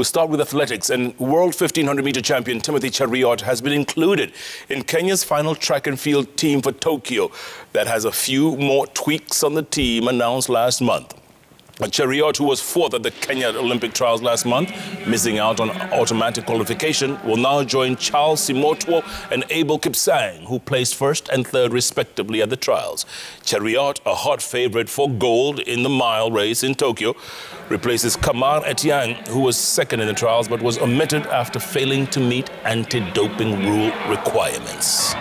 We'll start with athletics, and World 1500 meter champion Timothy Cheruiyot has been included in Kenya's final track and field team for Tokyo. That has a few more tweaks on the team announced last month. Cheruiyot, who was fourth at the Kenya Olympic trials last month, missing out on automatic qualification, will now join Charles Simotwo and Abel Kipsang, who placed first and third respectively at the trials. Cheruiyot, a hot favorite for gold in the mile race in Tokyo, replaces Kamar Etyang, who was second in the trials but was omitted after failing to meet anti-doping rule requirements.